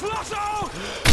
Flosso!